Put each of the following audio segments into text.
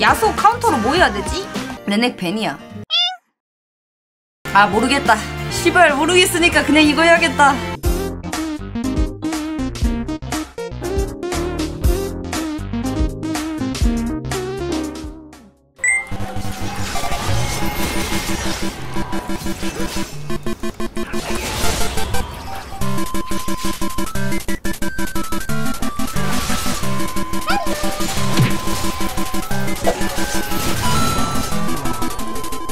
야수 카운터로 뭐 해야 되지? 레넥 벤이야. 아 모르겠다. 시발 모르겠으니까 그냥 이거 해야겠다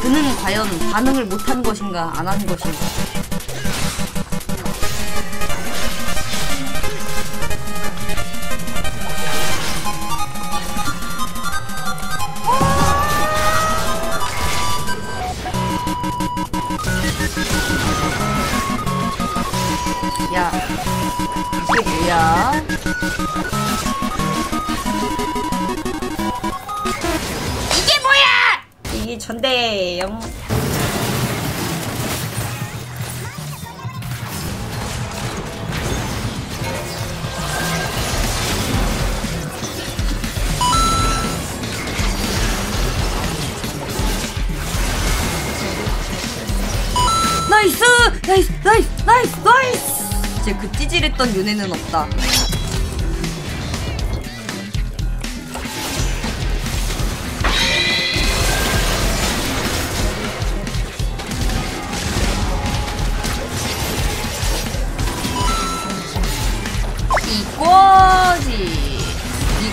그는 과연 반응을 못한 것인가 안 한 것인가? 야 이게 뭐야 이게 전대영 나이스 나이스 나이스 나이스 나이스 이제 그 찌질했던 윤회는 없다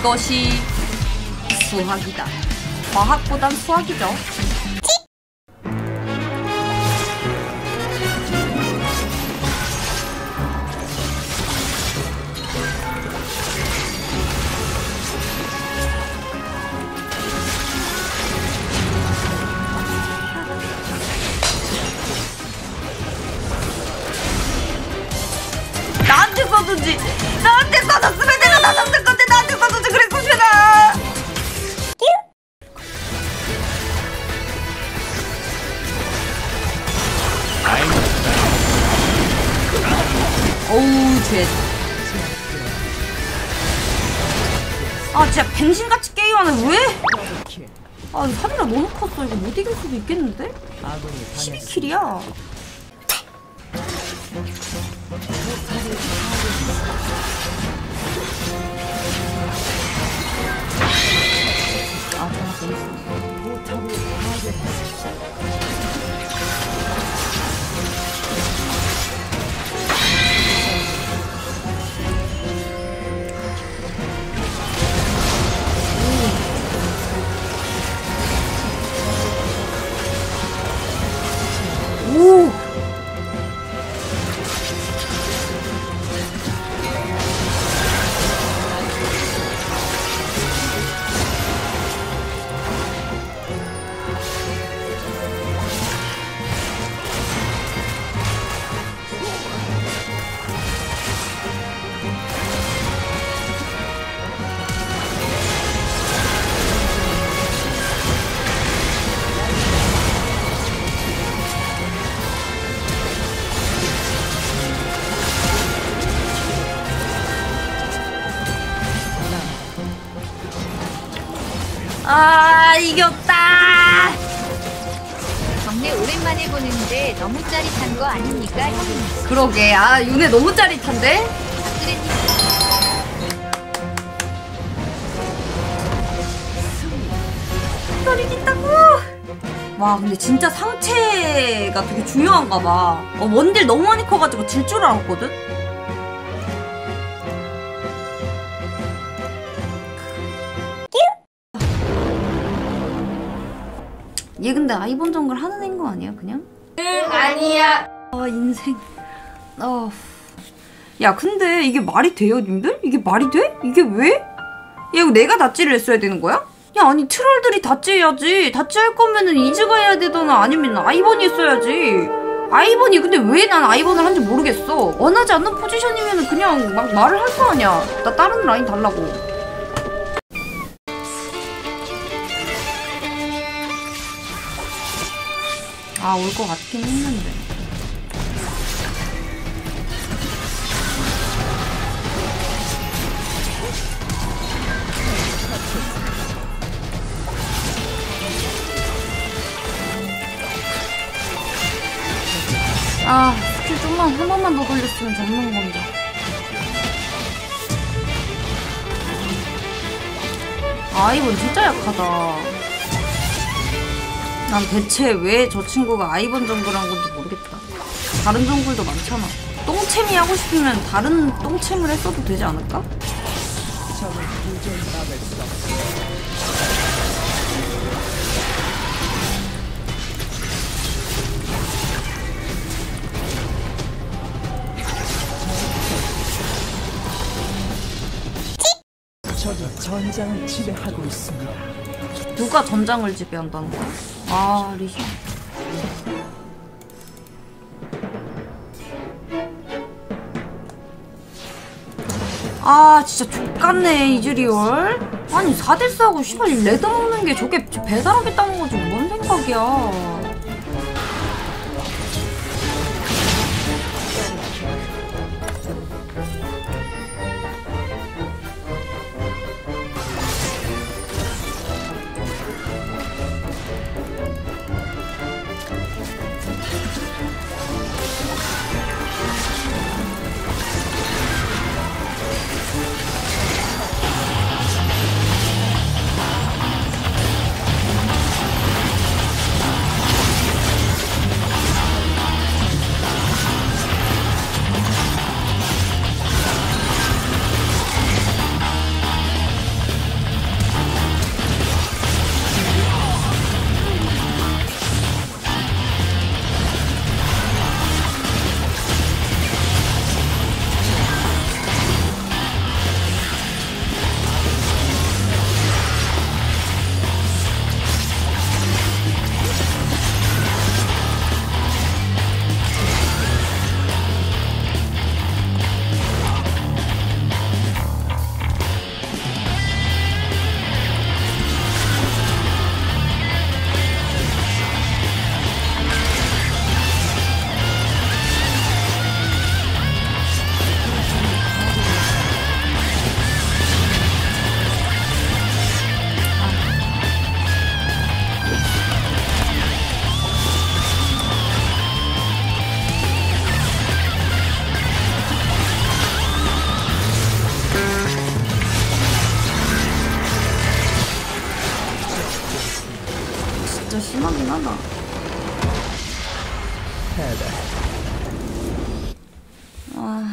이것이 수학이다. 과학보단 수학이죠 어우 쟤. 아 진짜 뱅신같이 게임하는 왜? 아 이거 하늘아 너무 컸어 이거 못 이길 수도 있겠는데? 12킬이야 아 정말 아 이겼다. 정말 오랜만에 보는데 너무 짜릿한 거 아닙니까 형님? 그러게. 아 윤회 너무 짜릿한데? 박그래님 짜릿했다고? 와 근데 진짜 상체가 되게 중요한가 봐. 어, 원딜 너무 많이 커가지고 질 줄 알았거든 얘 근데 아이본 정글 하는 애인 거 아니야 그냥? 응 아니야 아 인생 어. 야 근데 이게 말이 돼요 님들? 이게 말이 돼? 이게 왜? 야 이거 내가 닷질을 했어야 되는 거야? 야 아니 트롤들이 닷질 해야지 닷질 할 거면은 이즈가 해야 되거나 아니면 아이번이 했어야지 아이번이 근데 왜 난 아이번을 한지 모르겠어 원하지 않는 포지션이면은 그냥 막 말을 할 거 아니야 나 다른 라인 달라고 아, 올 것 같긴 했는데. 아, 스킬 좀만, 한 번만 더 돌렸으면 잡는 건데. 아이건 진짜 약하다 난 대체 왜 저 친구가 아이번 정글한 건지 모르겠다 다른 정글도 많잖아 똥챔이 하고 싶으면 다른 똥챔을 했어도 되지 않을까? 저기 전장을 지배하고 있습니다. 누가 전장을 지배한다는 거야? 아 리시 아 진짜 좆같네 이즈리얼. 아니 4대4하고 씨발 레드 먹는 게 저게 배달하겠다는 거지 뭔 생각이야 head. Ah. Uh.